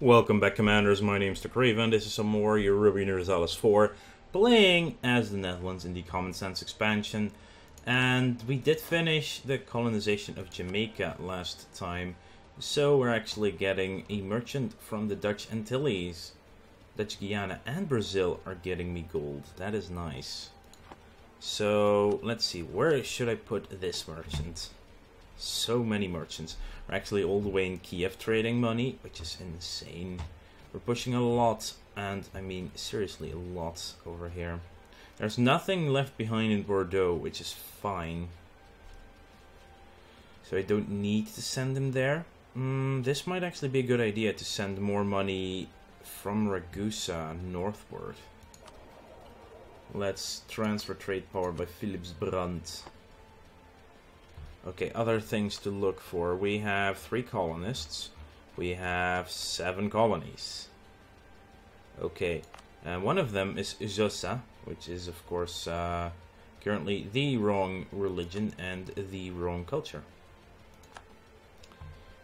Welcome back, Commanders. My name's Tokryva. This is some more Europa Universalis 4, playing as the Netherlands in the Common Sense expansion. And we did finish the colonization of Jamaica last time, so we're actually getting a merchant from the Dutch Antilles. Dutch Guiana and Brazil are getting me gold. That is nice. So, let's see, where should I put this merchant? So many merchants. We're actually all the way in Kiev trading money, which is insane. We're pushing a lot, and I mean seriously a lot over here. There's nothing left behind in Bordeaux, which is fine. So I don't need to send them there. Mm, this might actually be a good idea to send more money from Ragusa northward. Let's transfer trade power by Philips Brandt. Okay, other things to look for. We have three colonists. We have seven colonies. Okay, and one of them is Xhosa, which is of course uh, currently the wrong religion and the wrong culture.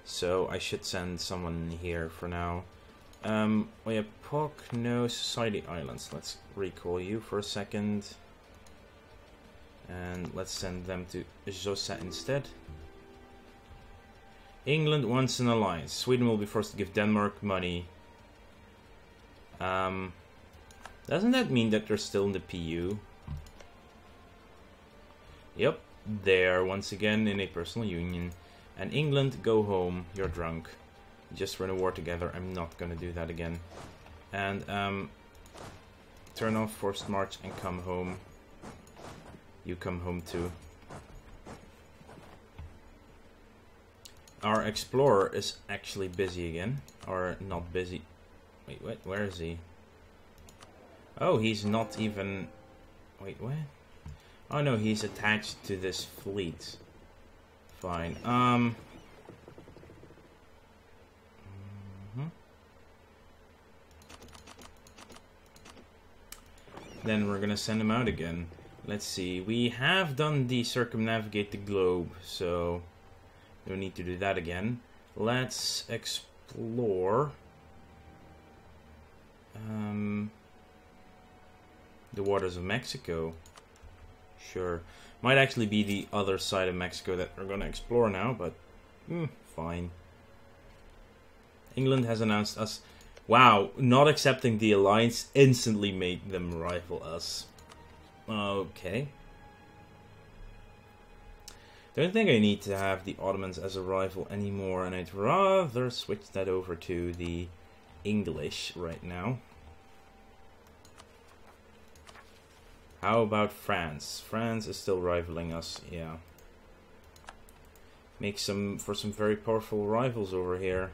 So I should send someone here for now. Um, we have Pok, no Society Islands. Let's recall you for a second. And let's send them to Xhosa instead. England wants an alliance. Sweden will be forced to give Denmark money. Um, doesn't that mean that they're still in the PU? Yep, they are once again in a personal union. And England, go home, you're drunk. Just run a war together, I'm not gonna do that again. And, um, turn off forced march and come home. You come home too. Our explorer is actually busy again. Or not busy. Wait, wait, Where is he? Oh, he's not even... Wait, where? Oh no, he's attached to this fleet. Fine. Um... Mm -hmm. Then we're gonna send him out again. Let's see, we have done the circumnavigate the globe, so don't need to do that again. Let's explore um, the waters of Mexico. Sure. Might actually be the other side of Mexico that we're going to explore now, but hmm, fine. England has announced us. Wow, not accepting the alliance instantly made them rival us. Okay. Don't think I need to have the Ottomans as a rival anymore, and I'd rather switch that over to the English right now. How about France? France is still rivaling us, yeah. Make some for some very powerful rivals over here.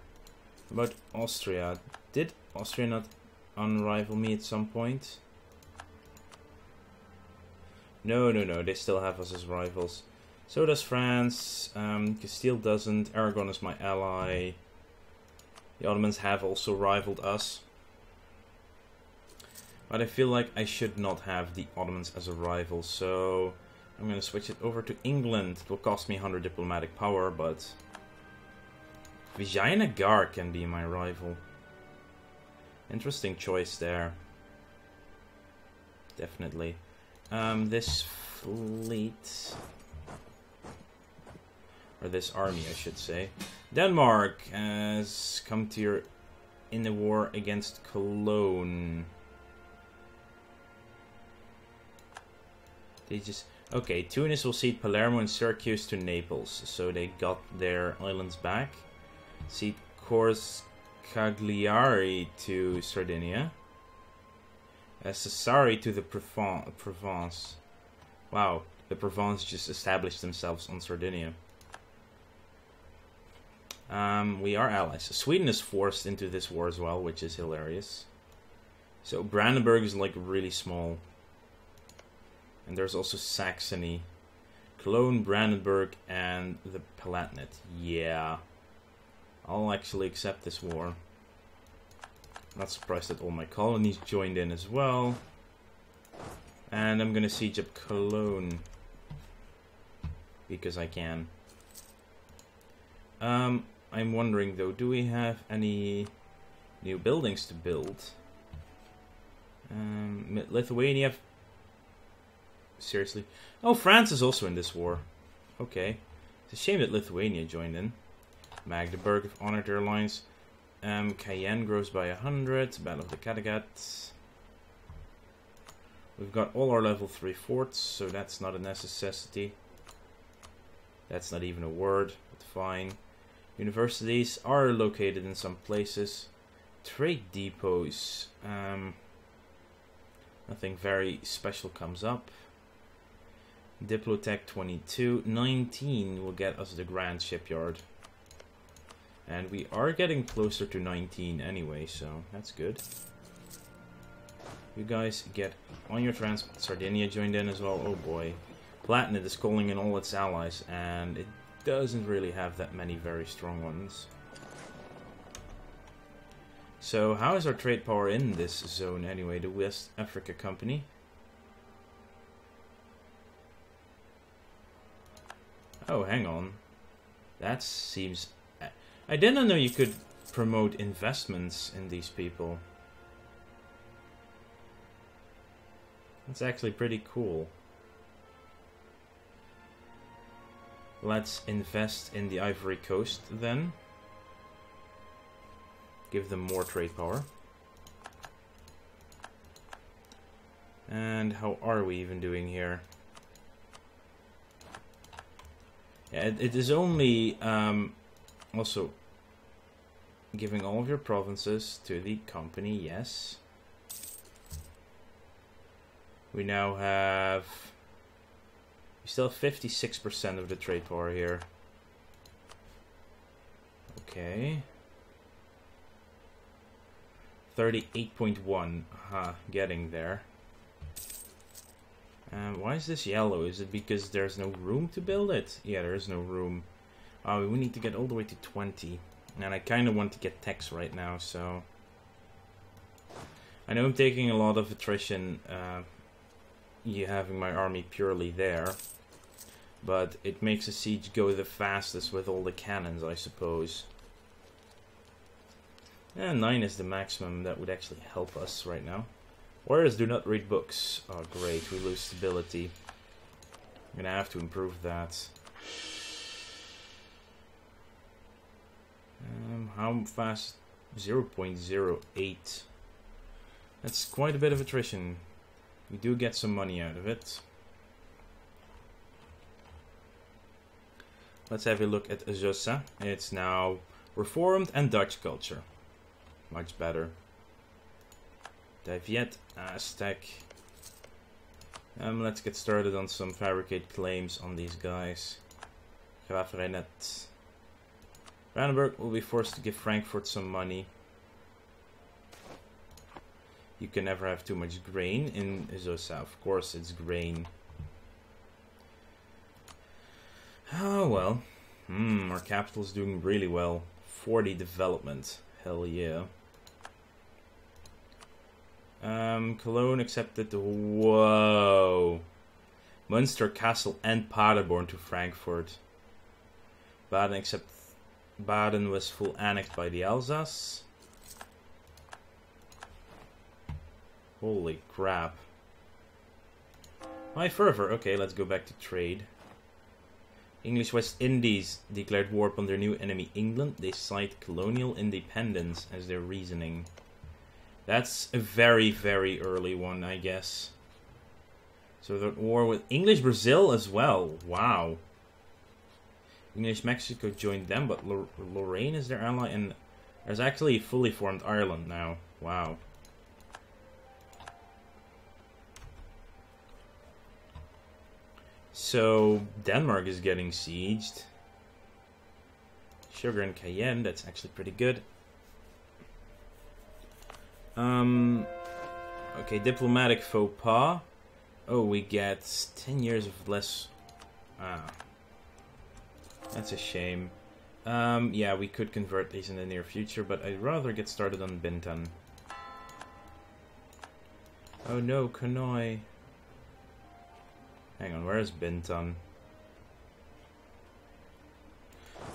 About Austria. Did Austria not unrival me at some point? No, no, no. They still have us as rivals. So does France. Um, Castile doesn't. Aragon is my ally. The Ottomans have also rivaled us. But I feel like I should not have the Ottomans as a rival, so I'm going to switch it over to England. It will cost me 100 diplomatic power, but Vijayanagar can be my rival. Interesting choice there. Definitely. Um, this fleet, or this army, I should say. Denmark has come to your in the war against Cologne. They just okay. Tunis will cede Palermo and Syracuse to Naples, so they got their islands back. Cede Cors Cagliari to Sardinia. Sassari to the Provence. Wow, the Provence just established themselves on Sardinia. Um, we are allies. Sweden is forced into this war as well, which is hilarious. So Brandenburg is like really small. And there's also Saxony. Cologne, Brandenburg, and the Palatinate. Yeah. I'll actually accept this war. Not surprised that all my colonies joined in as well. And I'm gonna siege up Cologne. Because I can. Um, I'm wondering though, do we have any new buildings to build. Um, Lithuania. Seriously? Oh, France is also in this war. Okay. It's a shame that Lithuania joined in. Magdeburg have honored their alliance. Um, Cayenne grows by 100. Battle of the Kattegat. We've got all our level 3 forts, so that's not a necessity. That's not even a word, but fine. Universities are located in some places. Trade depots. Um, nothing very special comes up. Diplotech 22. 19 will get us the Grand Shipyard. And we are getting closer to 19 anyway, so that's good. You guys get on your transport. Sardinia joined in as well. Oh boy. Palatinate is calling in all its allies, and it doesn't really have that many very strong ones. So, how is our trade power in this zone anyway? The West Africa Company. Oh, hang on. That seems... I didn't know you could promote investments in these people. That's actually pretty cool. Let's invest in the Ivory Coast then. Give them more trade power. And how are we even doing here? Yeah, it, it is only um, also giving all of your provinces to the company, yes. We now have we still have 56% of the trade power here. Okay. 38.1. Aha, getting there. Um, why is this yellow? Is it because there's no room to build it? Yeah, there is no room. Oh, we need to get all the way to 20. And I kind of want to get techs right now, so... I know I'm taking a lot of attrition, uh, you having my army purely there. But it makes a siege go the fastest with all the cannons, I suppose. And 9 is the maximum that would actually help us right now. Warriors do not read books. Oh great, we lose stability. I'm gonna have to improve that. Um, how fast? 0.08. That's quite a bit of attrition. We do get some money out of it. Let's have a look at Xhosa. It's now Reformed and Dutch culture. Much better. Daviet, Aztec. Um, let's get started on some fabricate claims on these guys. Graaf Reinet. Brandenburg will be forced to give Frankfurt some money. You can never have too much grain in Xhosa. Of course it's grain. Oh, well. Hmm, our capital is doing really well. 40 development. Hell yeah. Um, Cologne accepted. Whoa. Munster, Kassel and Paderborn to Frankfurt. Baden except Baden was full annexed by the Alsace. Holy crap. My fervor. Okay, let's go back to trade. English West Indies declared war upon their new enemy England. They cite colonial independence as their reasoning. That's a very, very early one, I guess. So the war with English Brazil as well. Wow. English Mexico joined them, but Lorraine is their ally, and there's actually a fully formed Ireland now. Wow. So Denmark is getting sieged. Sugar and Cayenne, that's actually pretty good. Um, okay, diplomatic faux pas. Oh, we get 10 years of less... Ah. That's a shame. Um, yeah, we could convert these in the near future, but I'd rather get started on Bintan. Oh no, Kanoi. Hang on, where is Bintan?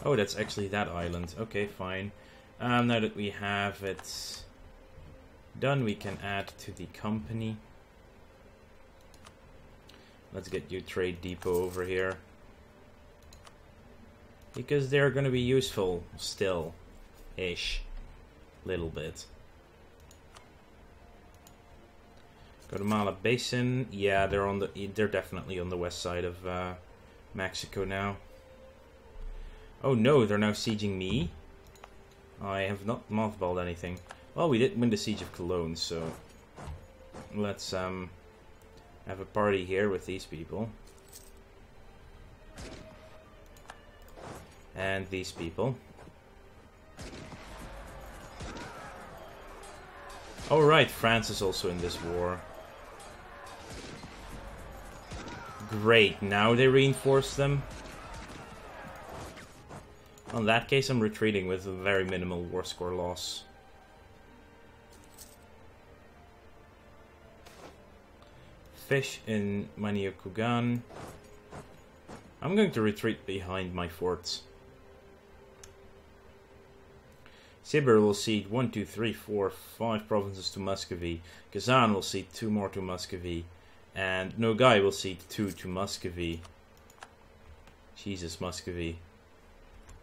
Oh, that's actually that island. Okay, fine. Um, now that we have it done, we can add to the company. Let's get you trade depot over here. Because they're going to be useful still. Ish. Little bit. Guatemala Basin. Yeah, they're on the they're definitely on the west side of uh, Mexico now. Oh no, they're now sieging me. I have not mothballed anything. Well, we did win the siege of Cologne, so let's um have a party here with these people. And these people. Oh right, France is also in this war. Great, now they reinforce them. Well, in that case, I'm retreating with a very minimal war score loss. Fish in Maniokugan. I'm going to retreat behind my forts. Sibir will cede 1, 2, 3, 4, 5 provinces to Muscovy. Kazan will cede 2 more to Muscovy. And Nogai will cede 2 to Muscovy. Jesus, Muscovy.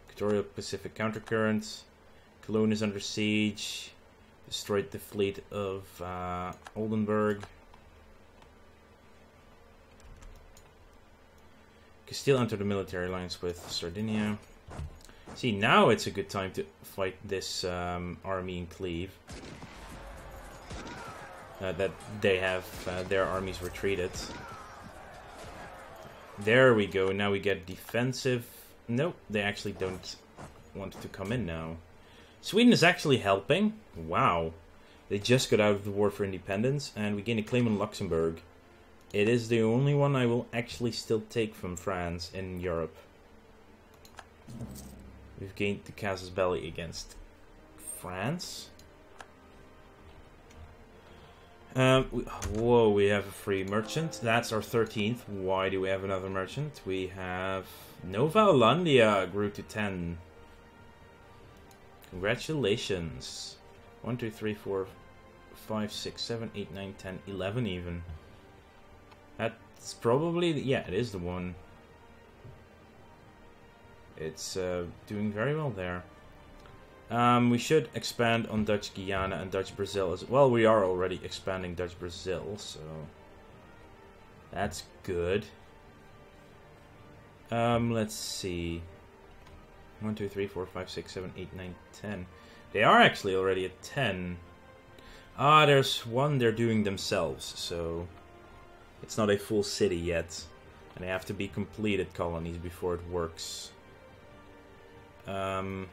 Equatorial Pacific Countercurrent. Cologne is under siege. Destroyed the fleet of uh, Oldenburg. Castile entered the military alliance with Sardinia. See, now it's a good time to fight this um, army in Cleve. Uh, that they have uh, their armies retreated. There we go. Now we get defensive. Nope, they actually don't want to come in now. Sweden is actually helping. Wow. They just got out of the war for independence, and we gain a claim on Luxembourg. It is the only one I will actually still take from France in Europe. We've gained the Casus Belli against France. Um, we, whoa, we have a free merchant. That's our 13th. Why do we have another merchant? We have Nova Hollandia grew to 10. Congratulations. 1, 2, 3, 4, 5, 6, 7, 8, 9, 10, 11 even. That's probably, yeah, it is the one. It's uh, doing very well there. Um, we should expand on Dutch Guiana and Dutch Brazil as well. We are already expanding Dutch Brazil, so that's good. Um, let's see. 1, 2, 3, 4, 5, 6, 7, 8, 9, 10. They are actually already at 10. Ah, there's one they're doing themselves, so it's not a full city yet. And they have to be completed colonies before it works. Um,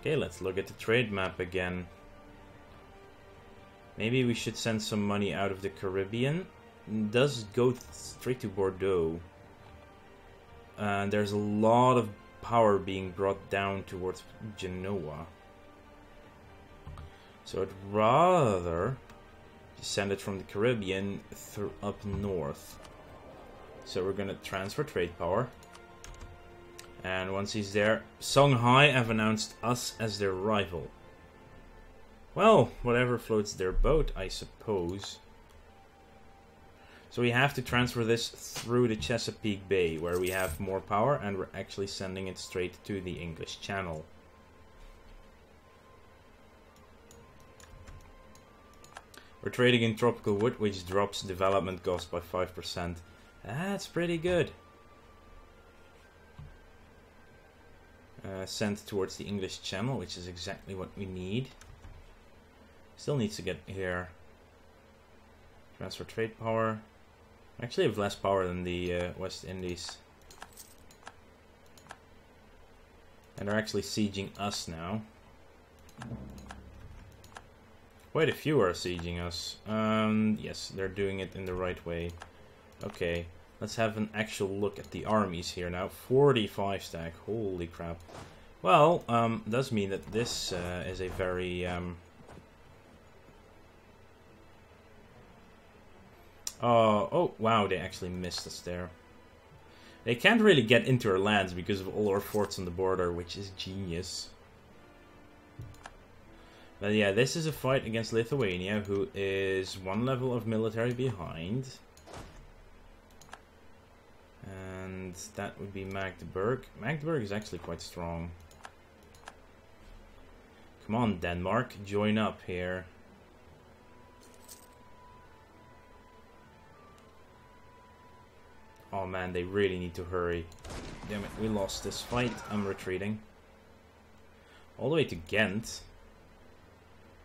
okay, let's look at the trade map again. Maybe we should send some money out of the Caribbean. It does go straight to Bordeaux. And there's a lot of power being brought down towards Genoa. So I'd rather send it from the Caribbean up north. So we're gonna transfer trade power. And once he's there, Songhai have announced us as their rival. Well, whatever floats their boat, I suppose. So we have to transfer this through the Chesapeake Bay, where we have more power, and we're actually sending it straight to the English Channel. We're trading in tropical wood, which drops development cost by 5%. That's pretty good. Uh, sent towards the English Channel, which is exactly what we need. Still needs to get here. Transfer trade power. Actually have less power than the uh, West Indies. And they're actually sieging us now. Quite a few are sieging us. Um, yes, they're doing it in the right way. Okay, let's have an actual look at the armies here now. 45 stack, holy crap. Well, um, does mean that this uh, is a very... Um... Oh, oh, wow, they actually missed us there. They can't really get into our lands because of all our forts on the border, which is genius. But yeah, this is a fight against Lithuania, who is one level of military behind. And that would be Magdeburg. Magdeburg is actually quite strong. Come on, Denmark, join up here. Oh man, they really need to hurry. Damn it, we lost this fight. I'm retreating. All the way to Ghent.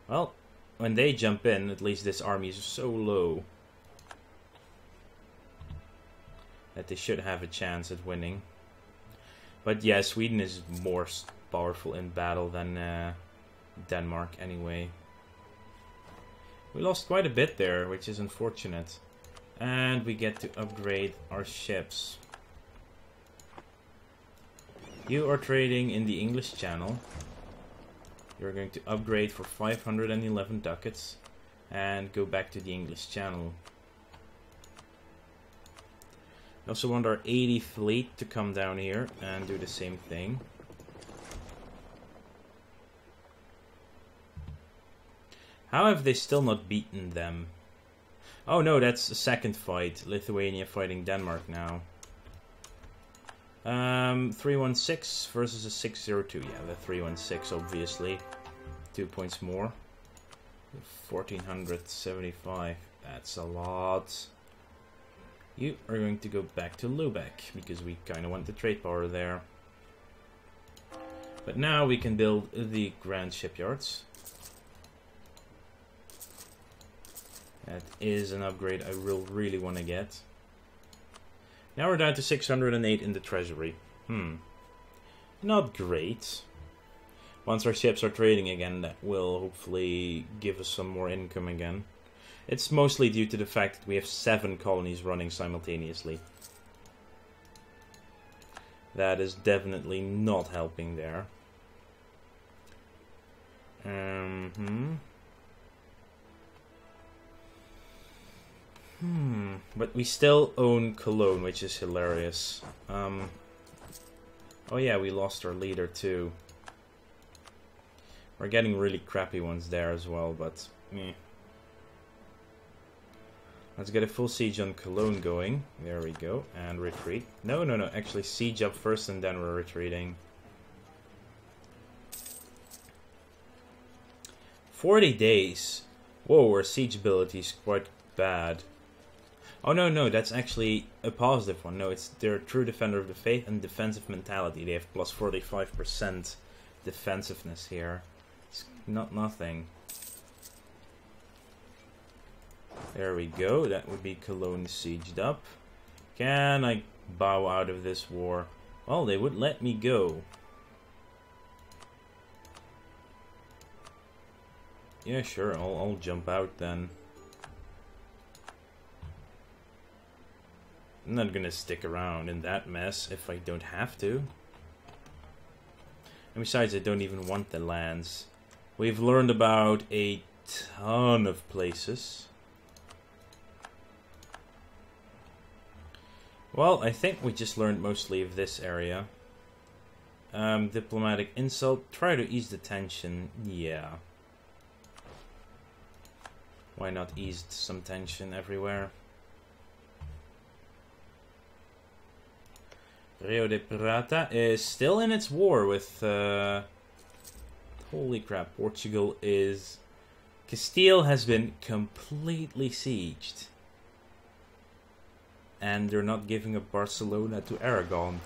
Well, when they jump in, at least this army is so low. That they should have a chance at winning. But yeah, Sweden is more powerful in battle than uh, Denmark anyway. We lost quite a bit there, which is unfortunate. And we get to upgrade our ships. You are trading in the English Channel. You're going to upgrade for 511 ducats and go back to the English Channel. I also want our 80 fleet to come down here and do the same thing. How have they still not beaten them? Oh no, that's the second fight. Lithuania fighting Denmark now. Um, 316 versus a 602. Yeah, the 316, obviously. Two points more. 1475. That's a lot. You are going to go back to Lubeck, because we kind of want the trade power there. But now we can build the grand shipyards. That is an upgrade I will really want to get. Now we're down to 608 in the treasury. Hmm. Not great. Once our ships are trading again, that will hopefully give us some more income again. It's mostly due to the fact that we have seven colonies running simultaneously. That is definitely not helping there. Um hmm. Hmm. But we still own Cologne, which is hilarious. Um. Oh yeah, we lost our leader too. We're getting really crappy ones there as well, but. Let's get a full siege on Cologne going. There we go. And retreat. No, no, no. Actually, siege up first and then we're retreating. 40 days. Whoa, our siege ability is quite bad. Oh no, no, that's actually a positive one. No, it's they're true defender of the faith and defensive mentality. They have plus 45% defensiveness here. It's not nothing. There we go. That would be Cologne sieged up. Can I bow out of this war? Well, they would let me go. Yeah, sure. I'll, I'll jump out then. I'm not gonna stick around in that mess if I don't have to. And besides, I don't even want the lands. We've learned about a ton of places. Well, I think we just learned mostly of this area. Um, diplomatic insult. Try to ease the tension. Yeah. Why not ease some tension everywhere? Rio de Prata is still in its war with... Uh, holy crap, Portugal is... Castile has been completely sieged. And they're not giving up Barcelona to Aragon.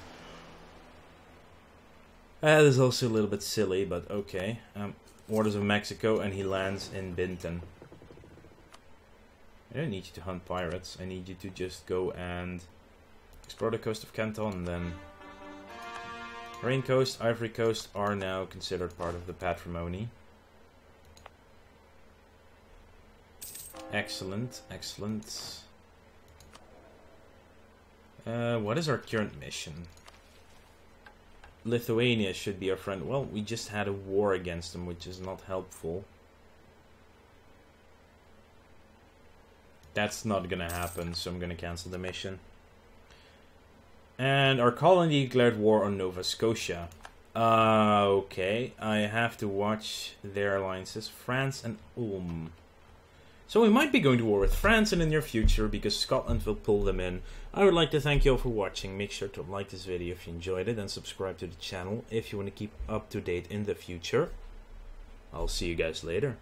That is also a little bit silly, but okay. Um, of Mexico, and he lands in Bintan. I don't need you to hunt pirates. I need you to just go and Explore the coast of Canton then. Grain Coast, Ivory Coast are now considered part of the patrimony. Excellent, excellent. Uh, what is our current mission? Lithuania should be our friend. Well, we just had a war against them, which is not helpful. That's not gonna happen, so I'm gonna cancel the mission. And our colony declared war on Nova Scotia. Uh, okay, I have to watch their alliances. France and Ulm. So we might be going to war with France in the near future because Scotland will pull them in. I would like to thank you all for watching. Make sure to like this video if you enjoyed it and subscribe to the channel if you want to keep up to date in the future. I'll see you guys later.